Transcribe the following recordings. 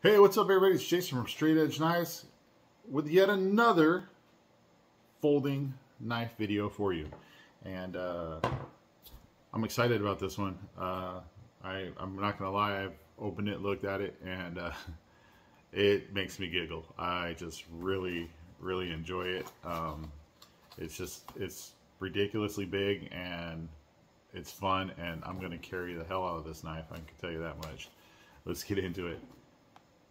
Hey, what's up everybody? It's Jason from Straight Edge Knives with yet another folding knife video for you. And uh, I'm excited about this one. Uh, I, I'm not going to lie, I've opened it, looked at it, and uh, it makes me giggle. I just really, really enjoy it. Um, it's just, it's ridiculously big and it's fun and I'm going to carry the hell out of this knife, I can tell you that much. Let's get into it.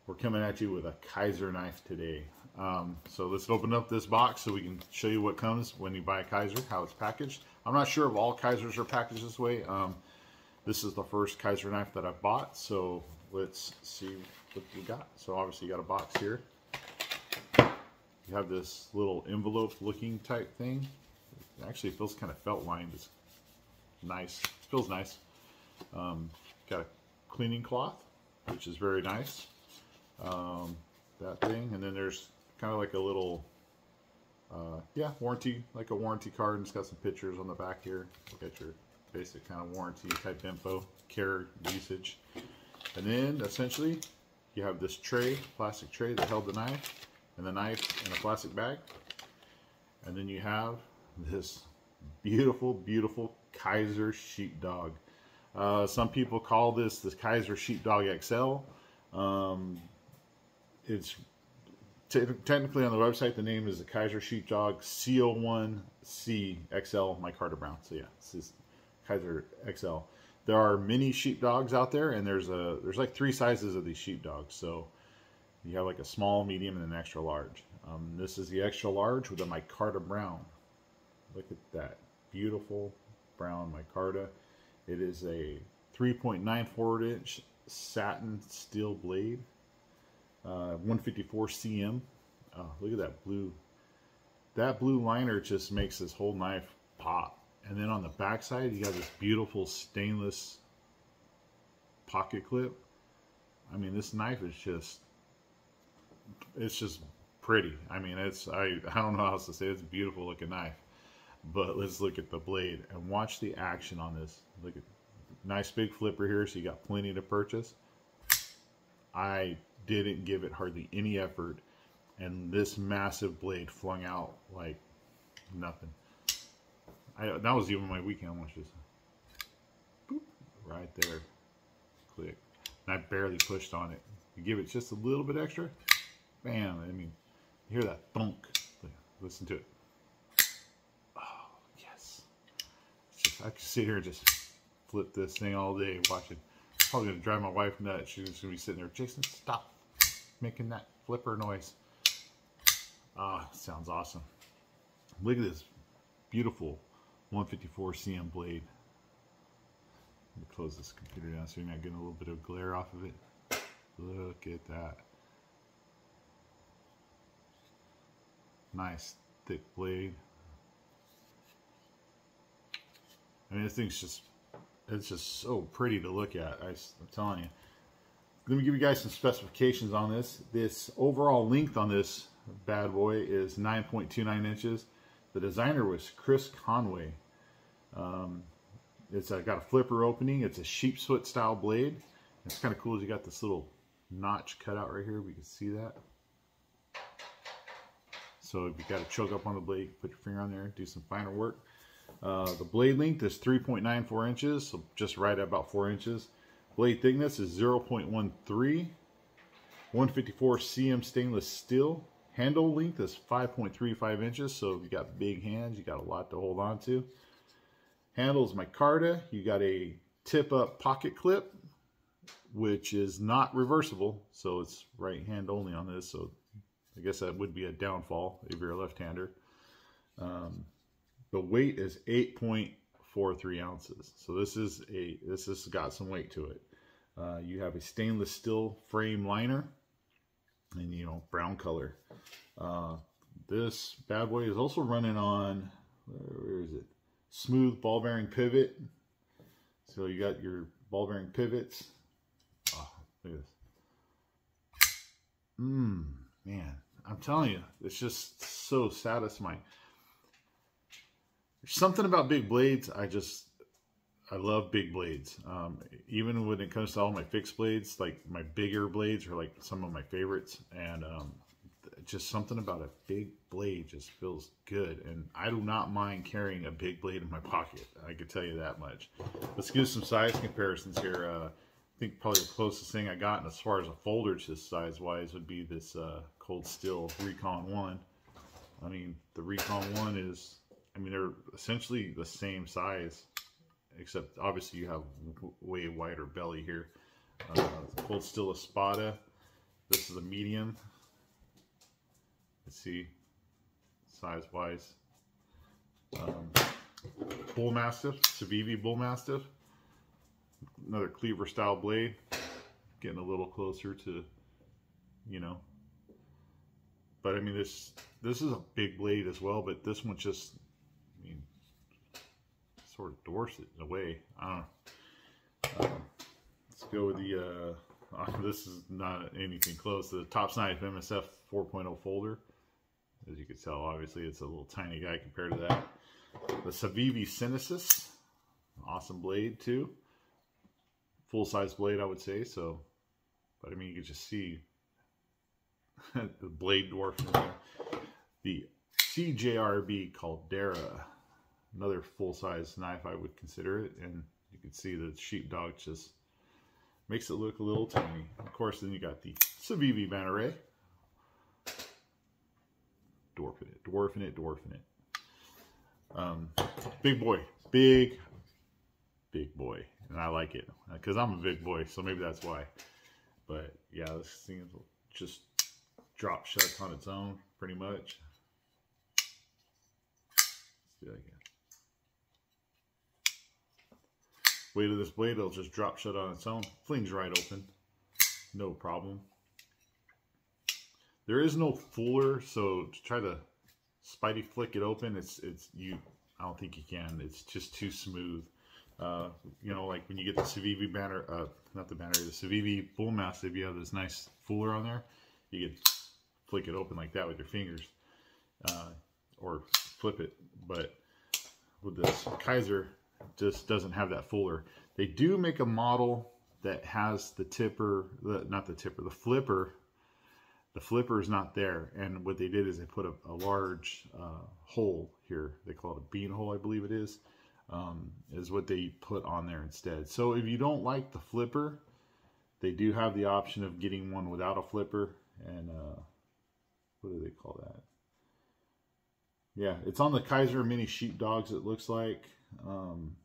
We're coming at you with a Kizer knife today. Um, so let's open up this box so we can show you what comes when you buy a Kizer, how it's packaged. I'm not sure if all Kizers are packaged this way. Um, this is the first Kizer knife that I've bought, so let's see what we got. So obviously you got a box here. You have this little envelope looking type thing. Actually it actually feels kind of felt lined. It's nice. It feels nice. Um, got a cleaning cloth, which is very nice um, that thing. And then there's kind of like a little, uh, yeah, warranty, like a warranty card. And it's got some pictures on the back here. Get your basic kind of warranty type info, care usage. And then essentially you have this tray, plastic tray that held the knife, and the knife in a plastic bag. And then you have this beautiful, beautiful Kizer Sheepdog. Uh, some people call this the Kizer Sheepdog XL. Um, it's technically on the website, the name is the Kizer Sheepdog CO1C XL Micarta Brown. So yeah, this is Kizer XL. There are many sheepdogs out there, and there's a there's like three sizes of these sheepdogs. So you have like a small, medium, and an extra large. Um, this is the extra large with a micarta brown. Look at that beautiful brown micarta. It is a 3.94 inch satin steel blade Uh, 154 cm. Oh, look at that blue. That blue liner just makes this whole knife pop. And then on the back side, you got this beautiful stainless pocket clip. I mean, this knife is just, it's just pretty. I mean, it's, I, I don't know how else to say it. It's a beautiful looking knife. But let's look at the blade and watch the action on this. Look at nice big flipper here, so you got plenty to purchase. I didn't give it hardly any effort and this massive blade flung out like nothing. I, that was even my weekend this. Boop, right there. Click. And I barely pushed on it. You give it just a little bit extra, bam. I mean, hear that thunk. Listen to it. Oh, yes. Just, I could sit here and just flip this thing all day watching. Probably gonna drive my wife nuts. She's gonna be sitting there, Jason, stop making that flipper noise. Ah, sounds awesome. Look at this beautiful 154 CM blade. Let me close this computer down so you're not getting a little bit of glare off of it. Look at that. Nice thick blade. I mean, this thing's just, it's just so pretty to look at. I, I'm telling you. Let me give you guys some specifications on this. This overall length on this bad boy is 9.29 inches. The designer was Chris Conaway. Um, it's uh, got a flipper opening. It's a sheep's foot style blade. It's kind of cool. You got this little notch cut out right here. We can see that. So if you got to choke up on the blade, put your finger on there, do some finer work. Uh, the blade length is 3.94 inches, so just right at about 4 inches. Blade thickness is 0.13. 154 cm stainless steel. Handle length is 5.35 inches, so if you got big hands, you got a lot to hold on to. Handle is micarta. You got a tip-up pocket clip, which is not reversible, so it's right hand only on this, so I guess that would be a downfall if you're a left-hander. Um, the weight is 8.43 ounces, so this is a this has got some weight to it. Uh, you have a stainless steel frame liner and you know brown color. Uh, this bad boy is also running on where is it? Smooth ball bearing pivot. So you got your ball bearing pivots. Oh, look at this. Mmm, man, I'm telling you, it's just so satisfying. There's something about big blades. I just I love big blades. Um, even when it comes to all my fixed blades, like my bigger blades are like some of my favorites. And um, just something about a big blade just feels good. And I do not mind carrying a big blade in my pocket. I can tell you that much. Let's do some size comparisons here. Uh, I think probably the closest thing I got as far as a folder just size wise would be this uh, Cold Steel Recon 1. I mean, the Recon 1 is, I mean, they're essentially the same size except obviously you have way wider belly here. Uh, Cold Steel Espada. This is a medium. Let's see, size-wise. Um, Bull Mastiff, Civivi Bull Mastiff. Another cleaver style blade. Getting a little closer to, you know. But I mean, this this is a big blade as well, but this one just sort of dwarfs it in a way. I don't know. Um, let's go with the, uh, uh, this is not anything close. To the Tops Knife MSF 4.0 folder. As you can tell, obviously it's a little tiny guy compared to that. The Civivi Synesis, awesome blade too. Full size blade, I would say. So, but I mean, you can just see the blade dwarf. The CJRB Caldera another full-size knife I would consider it. And you can see the sheepdog just makes it look a little tiny. Of course then you got the Civivi Ray, dwarfing it dwarfing it dwarfing it. Um, big boy big big boy. And I like it because I'm a big boy so maybe that's why. But yeah this thing just drop shut on its own pretty much. Let's do that again weight of this blade, it'll just drop shut on its own. Flings right open. No problem. There is no fuller, so to try to spidey flick it open, it's it's you. I don't think you can. It's just too smooth. Uh, you know, like when you get the Civivi banner, uh, not the banner, the Civivi Bull Mastiff, you have this nice fuller on there. You can flick it open like that with your fingers, uh, or flip it. But with this Kizer, just doesn't have that fuller. They do make a model that has the tipper, the, not the tipper, the flipper. The flipper is not there. And what they did is they put a, a large uh, hole here. They call it a bean hole, I believe it is, um, is what they put on there instead. So if you don't like the flipper, they do have the option of getting one without a flipper. And uh, what do they call that? Yeah, it's on the Kizer Mini Sheepdogs, it looks like. Um,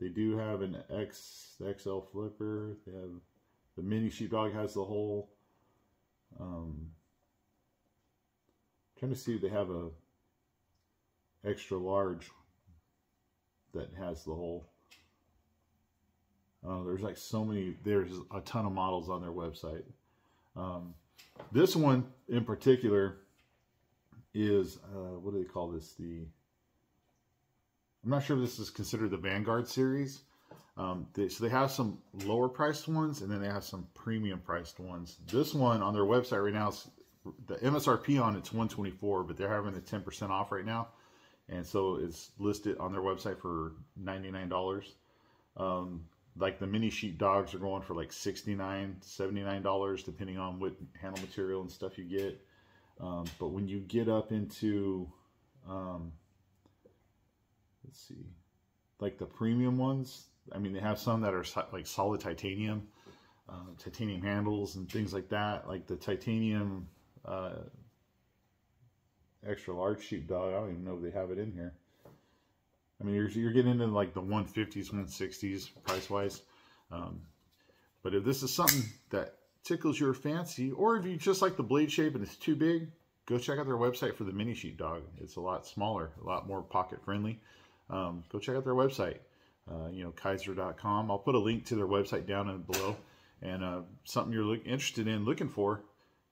they do have an X XL flipper. They have the mini sheepdog has the whole. Um, trying to see if they have a extra large that has the whole. Uh, there's like so many. There's a ton of models on their website. Um, this one in particular is uh, what do they call this? The I'm not sure if this is considered the Vanguard series. Um, they, so they have some lower priced ones and then they have some premium priced ones. This one on their website right now is the MSRP on it's 124, but they're having a 10% off right now. And so it's listed on their website for $99. Um, like the mini sheep dogs are going for like $69, $79, depending on what handle material and stuff you get. Um, but when you get up into um, let's see, like the premium ones. I mean, they have some that are like solid titanium, uh, titanium handles and things like that. Like the titanium uh, extra large sheepdog. I don't even know if they have it in here. I mean, you're, you're getting into like the 150s, 160s price wise. Um, but if this is something that tickles your fancy, or if you just like the blade shape and it's too big, go check out their website for the mini sheepdog. It's a lot smaller, a lot more pocket friendly um, go check out their website, uh, you know, Kizer.com. I'll put a link to their website down in below. And uh, something you're look, interested in, looking for,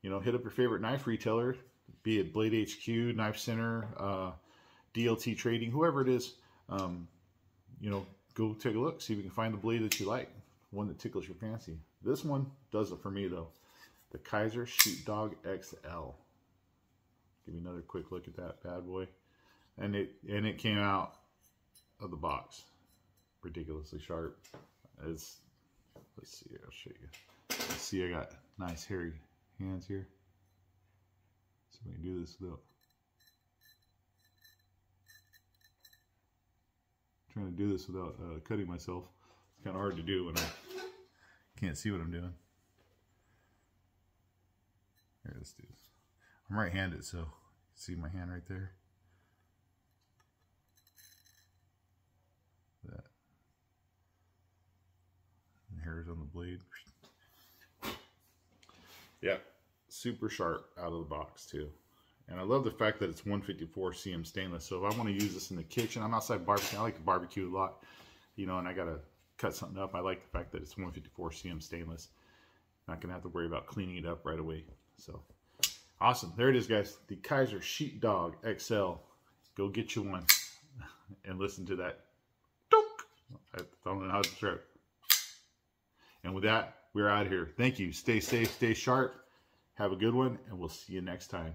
you know, hit up your favorite knife retailer, be it Blade HQ, Knife Center, uh, DLT Trading, whoever it is. Um, you know, go take a look, see if you can find the blade that you like, one that tickles your fancy. This one does it for me though. The Kizer Sheepdog XL. Give me another quick look at that bad boy. And it and it came out of the box. ridiculously sharp. It's, let's see, I'll show you. Let's see, I got nice hairy hands here. If I can do this without trying to do this without uh, cutting myself. It's kind of hard to do when I can't see what I'm doing. Here, let's do this. I'm right-handed, so see my hand right there. That. On the blade. Yeah, super sharp out of the box too. And I love the fact that it's 154 cm stainless. So if I want to use this in the kitchen, I'm outside barbecue. I like to barbecue a lot, you know, and I got to cut something up. I like the fact that it's 154 cm stainless. Not going to have to worry about cleaning it up right away. So awesome. There it is, guys. The Kizer Sheepdog XL. Go get you one and listen to that. I don't know how to describe it. And with that, we're out of here. Thank you. Stay safe, stay sharp. Have a good one, and we'll see you next time.